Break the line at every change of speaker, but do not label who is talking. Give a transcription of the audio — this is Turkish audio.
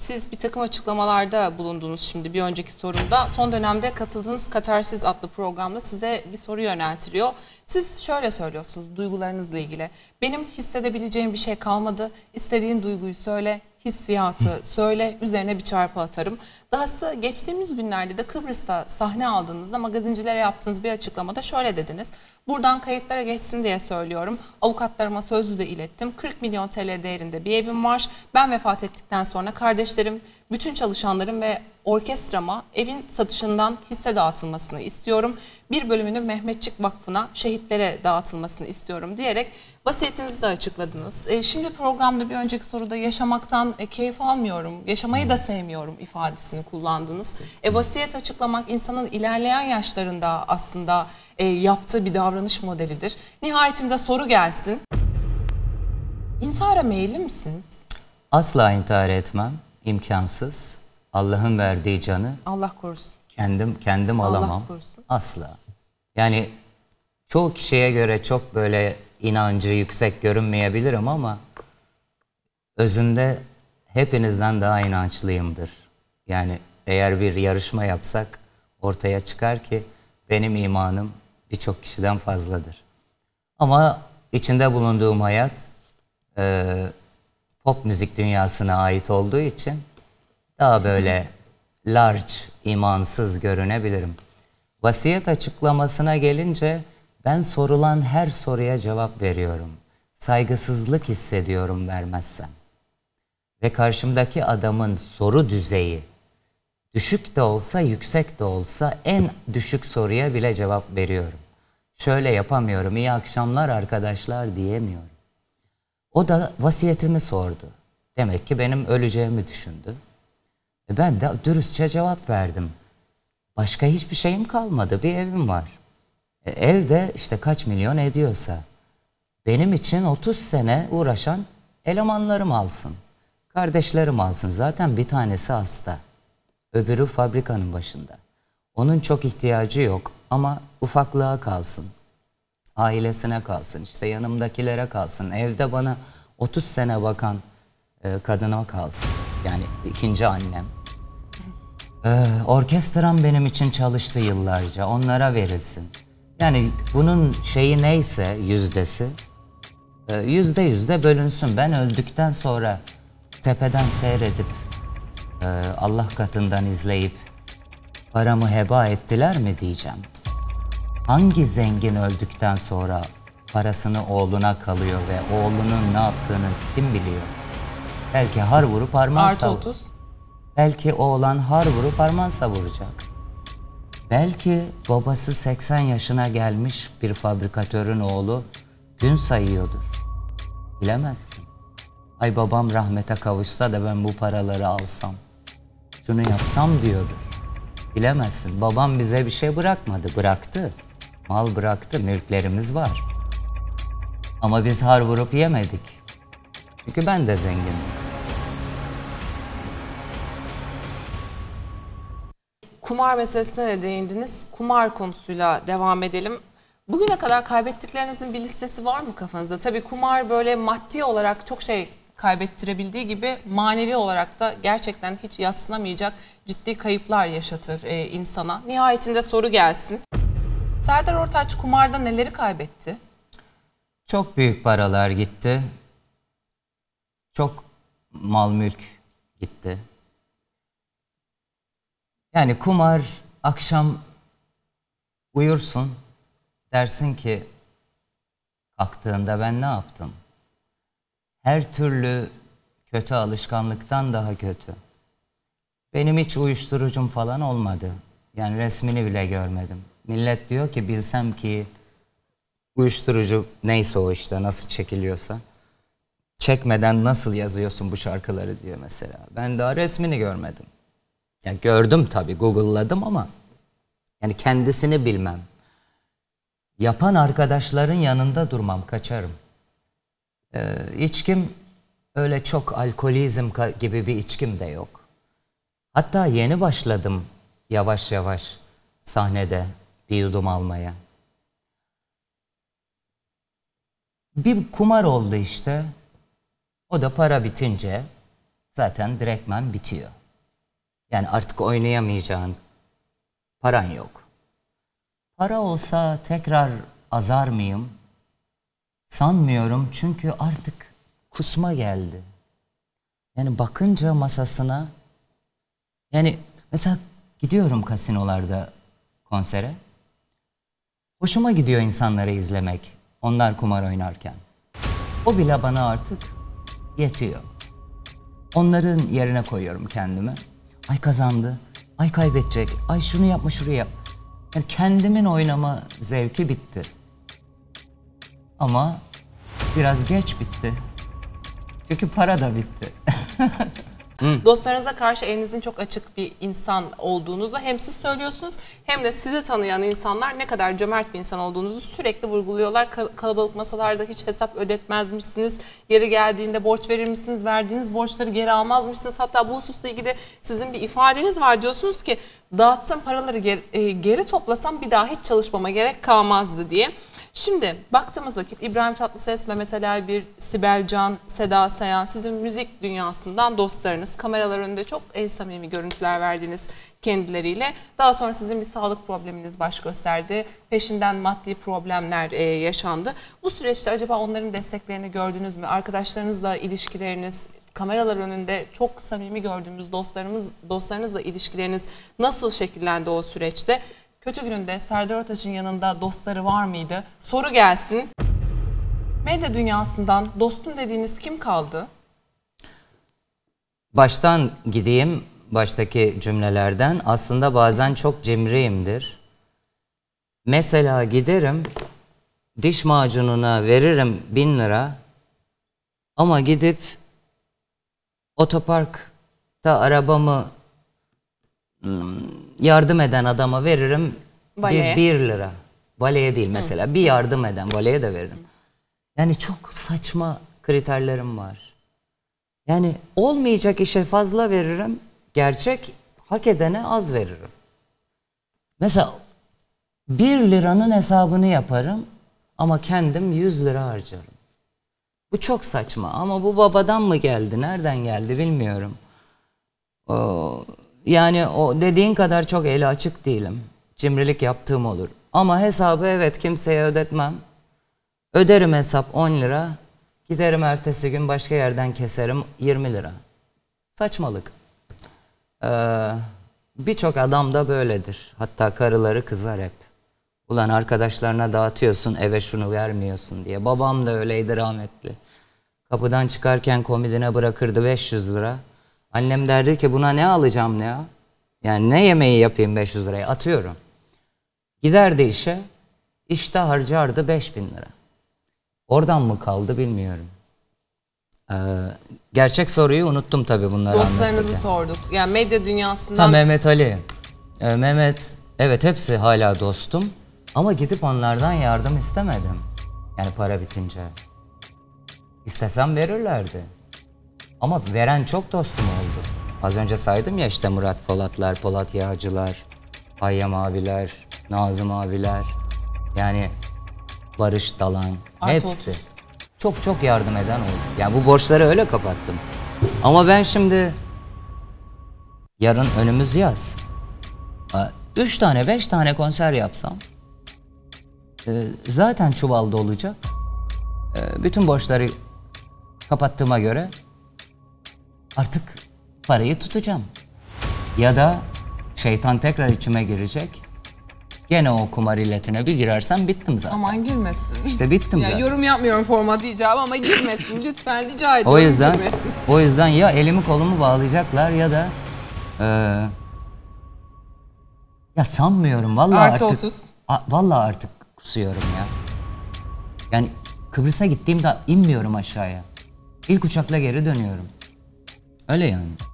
Siz bir takım açıklamalarda bulundunuz şimdi bir önceki sorumda. Son dönemde katıldığınız Katarsiz adlı programda size bir soru yöneltiliyor. Siz şöyle söylüyorsunuz duygularınızla ilgili. Benim hissedebileceğim bir şey kalmadı. İstediğin duyguyu söyle, hissiyatı söyle, üzerine bir çarpı atarım. Dahası geçtiğimiz günlerde de Kıbrıs'ta sahne aldığınızda magazincilere yaptığınız bir açıklamada şöyle dediniz. Buradan kayıtlara geçsin diye söylüyorum. Avukatlarıma sözlü de ilettim. 40 milyon TL değerinde bir evim var. Ben vefat ettikten sonra kardeşlerim, bütün çalışanlarım ve orkestrama evin satışından hisse dağıtılmasını istiyorum. Bir bölümünü Mehmetçik Vakfı'na şehitlere dağıtılmasını istiyorum diyerek vasiyetinizi de açıkladınız. E, şimdi programda bir önceki soruda yaşamaktan e, keyif almıyorum, yaşamayı da sevmiyorum ifadesini kullandınız. E, vasiyet açıklamak insanın ilerleyen yaşlarında aslında e, yaptığı bir davranış modelidir. Nihayetinde soru gelsin. İntihara meyilli misiniz?
Asla intihar etmem. İmkansız. Allah'ın verdiği canı
Allah korusun.
kendim kendim
Allah
alamam.
korusun.
Asla. Yani çoğu kişiye göre çok böyle inancı yüksek görünmeyebilirim ama özünde hepinizden daha inançlıyımdır. Yani eğer bir yarışma yapsak ortaya çıkar ki benim imanım birçok kişiden fazladır. Ama içinde bulunduğum hayat e, pop müzik dünyasına ait olduğu için daha böyle large, imansız görünebilirim. Vasiyet açıklamasına gelince ben sorulan her soruya cevap veriyorum. Saygısızlık hissediyorum vermezsem. Ve karşımdaki adamın soru düzeyi düşük de olsa yüksek de olsa en düşük soruya bile cevap veriyorum. Şöyle yapamıyorum, iyi akşamlar arkadaşlar diyemiyorum. O da vasiyetimi sordu. Demek ki benim öleceğimi düşündü. E ben de dürüstçe cevap verdim. Başka hiçbir şeyim kalmadı. Bir evim var. E evde işte kaç milyon ediyorsa. Benim için 30 sene uğraşan elemanlarım alsın. Kardeşlerim alsın. Zaten bir tanesi hasta. Öbürü fabrikanın başında. Onun çok ihtiyacı yok ama ufaklığa kalsın. Ailesine kalsın, işte yanımdakilere kalsın. Evde bana 30 sene bakan e, kadına kalsın. Yani ikinci annem. Ee, orkestram benim için çalıştı yıllarca. Onlara verilsin. Yani bunun şeyi neyse yüzdesi e, yüzde yüzde bölünsün. Ben öldükten sonra tepeden seyredip e, Allah katından izleyip paramı heba ettiler mi diyeceğim. Hangi zengin öldükten sonra parasını oğluna kalıyor ve oğlunun ne yaptığını kim biliyor? Belki har vurup harman
Artı
sav-
30.
Belki oğlan har vurup harman savuracak. Belki babası 80 yaşına gelmiş bir fabrikatörün oğlu gün sayıyordur. Bilemezsin. Ay babam rahmete kavuşsa da ben bu paraları alsam. Şunu yapsam diyordur. Bilemezsin. Babam bize bir şey bırakmadı. Bıraktı. Mal bıraktı. Mülklerimiz var. Ama biz har vurup yemedik. Çünkü ben de zenginim.
Kumar meselesine de değindiniz. Kumar konusuyla devam edelim. Bugüne kadar kaybettiklerinizin bir listesi var mı kafanızda? Tabii kumar böyle maddi olarak çok şey kaybettirebildiği gibi manevi olarak da gerçekten hiç yatsınamayacak ciddi kayıplar yaşatır e, insana. Nihayetinde soru gelsin. Serdar Ortaç kumarda neleri kaybetti?
Çok büyük paralar gitti. Çok mal mülk gitti. Yani kumar akşam uyursun dersin ki kalktığında ben ne yaptım? Her türlü kötü alışkanlıktan daha kötü. Benim hiç uyuşturucum falan olmadı. Yani resmini bile görmedim. Millet diyor ki bilsem ki uyuşturucu neyse o işte nasıl çekiliyorsa çekmeden nasıl yazıyorsun bu şarkıları diyor mesela. Ben daha resmini görmedim. Ya gördüm tabii Google'ladım ama yani kendisini bilmem. Yapan arkadaşların yanında durmam, kaçarım. Ee, içkim öyle çok alkolizm gibi bir içkim de yok. Hatta yeni başladım yavaş yavaş sahnede bir yudum almaya. Bir kumar oldu işte. O da para bitince zaten direktmen bitiyor. Yani artık oynayamayacağın paran yok. Para olsa tekrar azar mıyım? Sanmıyorum çünkü artık kusma geldi. Yani bakınca masasına yani mesela gidiyorum kasinolarda konsere. Hoşuma gidiyor insanları izlemek. Onlar kumar oynarken. O bile bana artık yetiyor. Onların yerine koyuyorum kendimi. Ay kazandı. Ay kaybedecek. Ay şunu yapma şurayı yap. Yani kendimin oynama zevki bitti. Ama biraz geç bitti. Çünkü para da bitti.
Dostlarınıza karşı elinizin çok açık bir insan olduğunuzu hem siz söylüyorsunuz hem de sizi tanıyan insanlar ne kadar cömert bir insan olduğunuzu sürekli vurguluyorlar. Kal- kalabalık masalarda hiç hesap ödetmezmişsiniz. Yeri geldiğinde borç verir misiniz? Verdiğiniz borçları geri almazmışsınız. Hatta bu hususla ilgili sizin bir ifadeniz var. Diyorsunuz ki dağıttığım paraları geri, e, geri toplasam bir daha hiç çalışmama gerek kalmazdı diye. Şimdi baktığımız vakit İbrahim Tatlıses, Mehmet Ali Aybir, Sibel Can, Seda Sayan sizin müzik dünyasından dostlarınız. Kameralar önünde çok el samimi görüntüler verdiniz kendileriyle. Daha sonra sizin bir sağlık probleminiz baş gösterdi. Peşinden maddi problemler e, yaşandı. Bu süreçte acaba onların desteklerini gördünüz mü? Arkadaşlarınızla ilişkileriniz, kameralar önünde çok samimi gördüğümüz dostlarımız dostlarınızla ilişkileriniz nasıl şekillendi o süreçte? Kötü gününde Serdar Ortaç'ın yanında dostları var mıydı? Soru gelsin. Medya dünyasından dostum dediğiniz kim kaldı?
Baştan gideyim baştaki cümlelerden. Aslında bazen çok cimriyimdir. Mesela giderim diş macununa veririm bin lira ama gidip otoparkta arabamı yardım eden adama veririm bir, bir lira. Valeye değil mesela bir yardım eden valeye de veririm. Yani çok saçma kriterlerim var. Yani olmayacak işe fazla veririm, gerçek hak edene az veririm. Mesela bir liranın hesabını yaparım ama kendim 100 lira harcarım. Bu çok saçma ama bu babadan mı geldi, nereden geldi bilmiyorum. O, yani o dediğin kadar çok eli açık değilim. Cimrilik yaptığım olur. Ama hesabı evet kimseye ödetmem. Öderim hesap 10 lira. Giderim ertesi gün başka yerden keserim 20 lira. Saçmalık. Ee, Birçok adam da böyledir. Hatta karıları kızar hep. Ulan arkadaşlarına dağıtıyorsun eve şunu vermiyorsun diye. Babam da öyleydi rahmetli. Kapıdan çıkarken komidine bırakırdı 500 lira. Annem derdi ki buna ne alacağım ne ya? Yani ne yemeği yapayım 500 liraya atıyorum. Giderdi işe. işte harcardı 5000 lira. Oradan mı kaldı bilmiyorum. Ee, gerçek soruyu unuttum tabii bunları
Dostlarınızı sorduk. Yani medya dünyasından
Ha Mehmet Ali. Ee, Mehmet evet hepsi hala dostum. Ama gidip onlardan yardım istemedim. Yani para bitince. İstesem verirlerdi. Ama veren çok dostum oldu. Az önce saydım ya işte Murat Polatlar, Polat Yağcılar, Hayyam abiler, Nazım abiler. Yani Barış Dalan.
Artı
hepsi.
otuz.
Çok çok yardım eden oldu. Yani bu borçları öyle kapattım. Ama ben şimdi yarın önümüz yaz. Üç tane, beş tane konser yapsam e, zaten çuvalda olacak. E, bütün borçları kapattığıma göre artık parayı tutacağım. Ya da şeytan tekrar içime girecek. Gene o kumar illetine bir girersem bittim zaten.
aman girmesin.
İşte bittim
Ya
zaten.
yorum yapmıyorum format icabı ama girmesin. Lütfen rica ediyorum
O yüzden
girmesin.
o yüzden ya elimi kolumu bağlayacaklar ya da e, ya sanmıyorum vallahi
Artı
artık
30.
A- vallahi artık kusuyorum ya. Yani Kıbrıs'a gittiğimde inmiyorum aşağıya. İlk uçakla geri dönüyorum. Öyle yani.